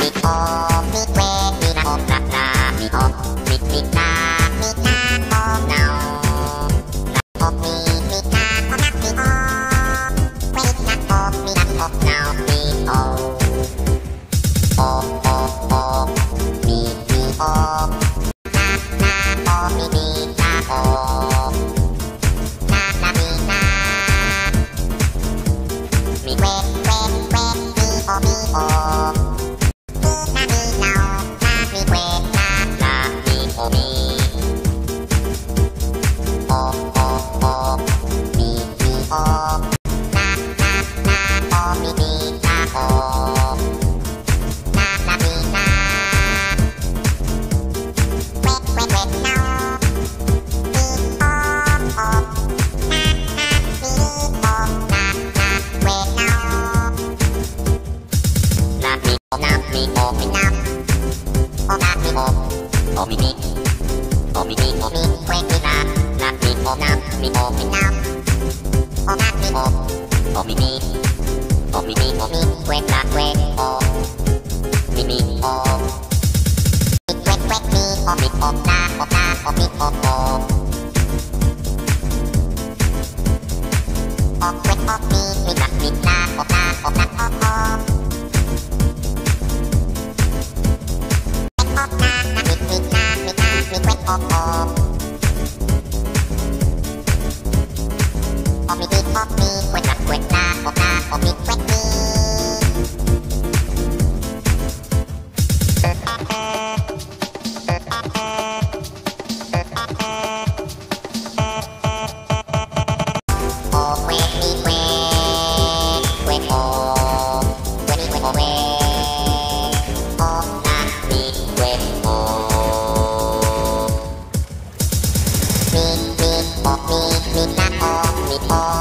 มีโอมีเวมีระบบรับนมีโอมีมีนามีนาโอนาระมีมีนาโอนัมีโอเวรนักมีนัโอนามีโอโอโอมีมีโอนานาโอมีมีนาโอนานามีเวเวเวมีโอมีโอ おみみおみこえくななみおなみおみなおなみおおみみおみみおみこえなこえおみみおみこえこえみおみおなおなおみおおおこえおみみなみなおなおな me.